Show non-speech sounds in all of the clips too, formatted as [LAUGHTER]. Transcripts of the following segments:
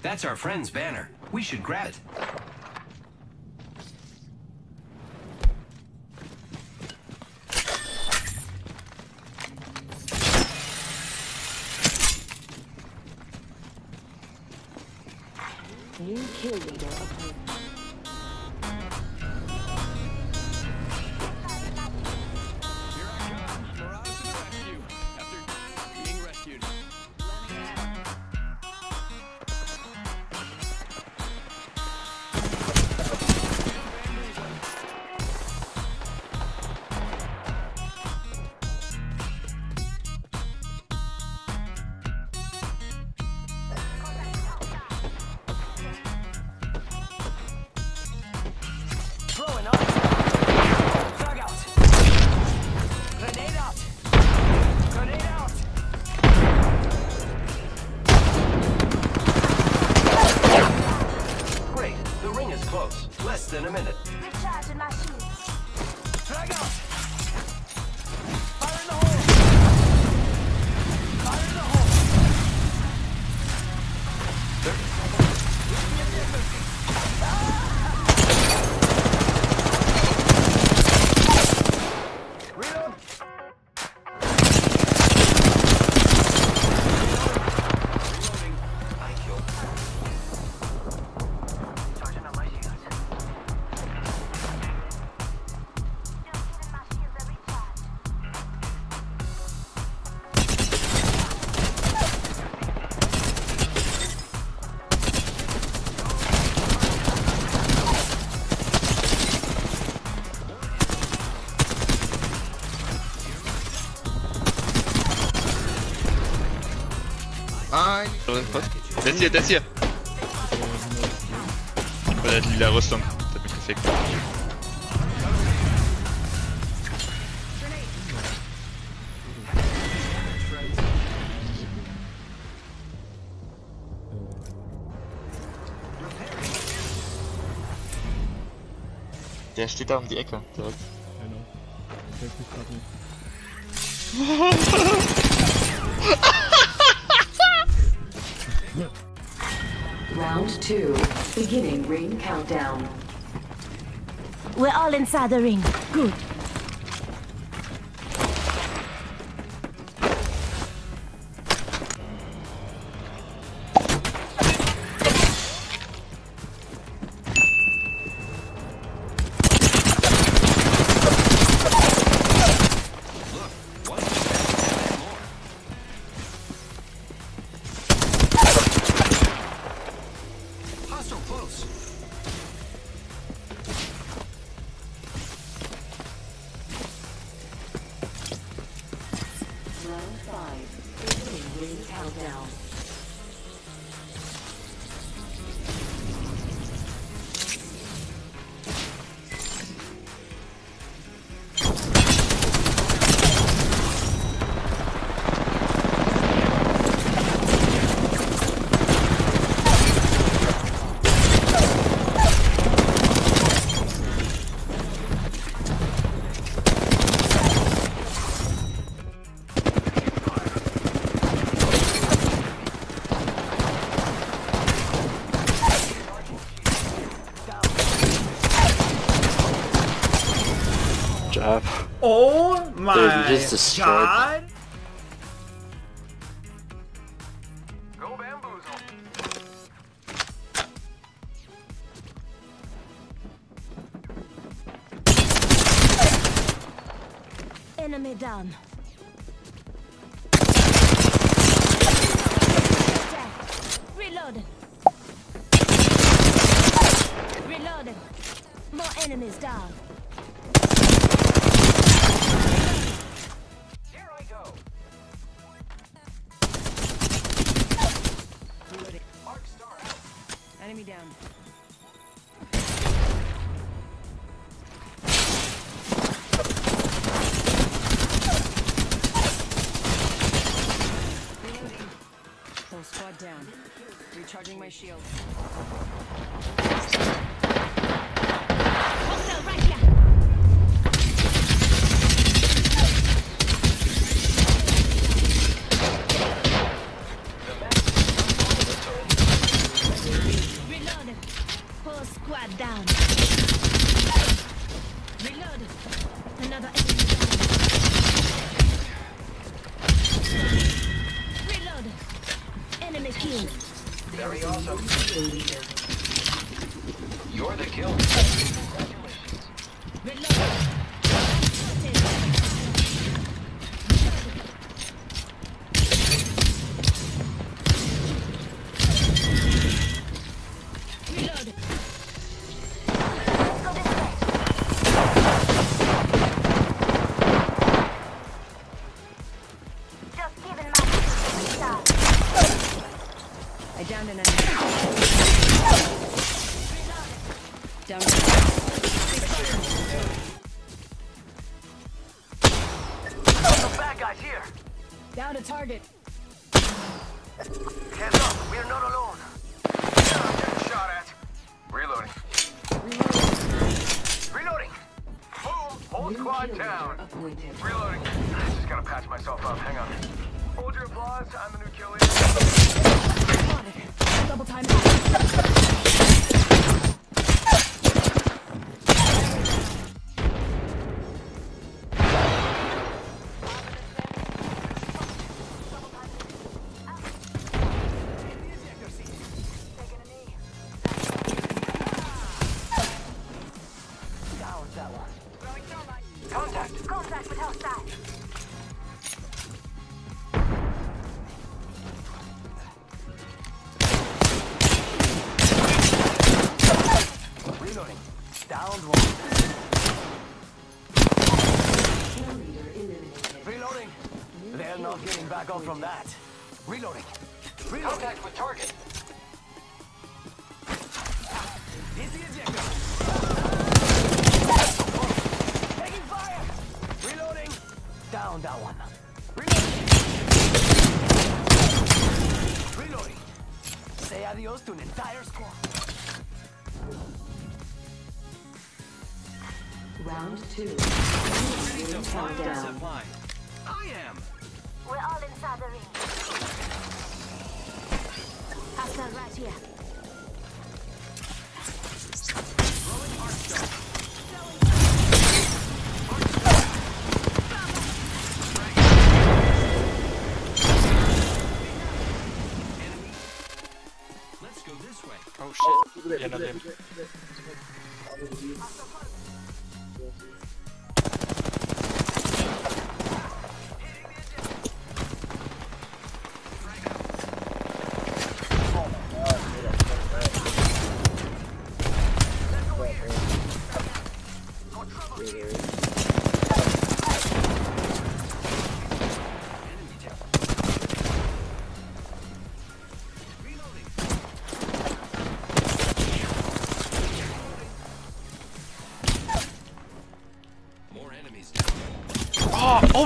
That's our friend's banner. We should grab it. New leader Give me a difference. Nein! Das hier, das hier! Bei der lila Rüstung. Das hat mich gefickt. Der steht da um die Ecke. Direkt. Genau. Ich mich gerade nicht. [LAUGHS] two. Beginning ring countdown. We're all inside the ring. Good. Oh my Dude, you just destroyed god! Go bamboozle. Enemy down. Reloading. Reloading. More enemies down. Down. Recharging my shield. Kill. Very awesome. You're the kill. Reload. Here. Down a target. Hands up. We are not alone. I'm getting shot at. Reloading. Reloading. Boom. Whole squad down. Reloading. I just gotta patch myself up. Hang on. Hold your applause. I'm the new kill leader. Double time. Downed one. Kill leader eliminated. Reloading. They're not getting back up from that. Reloading. Reloading. Contact with target. Hit the ejector. Taking fire. Reloading. Down that one. Reloading. Reloading. Say adios to an entire squad. Round two. Ready to Ring fire supply. I am. We're all inside the ring. Hostile right here. Let's go this way. Oh shit. Jedna wiem. More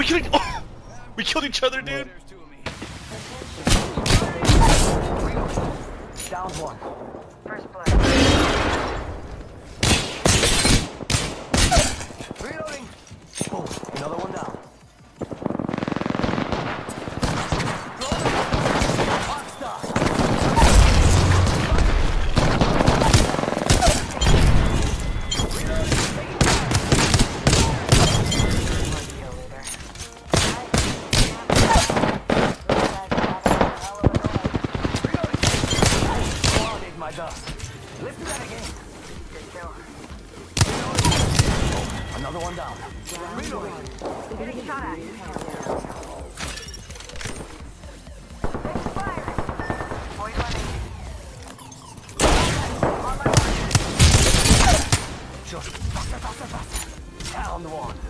we killed. Oh, [LAUGHS] we killed each other, dude. There's two of me. Down one. First blood. Reloading. Getting. Just faster, faster, faster. Down one.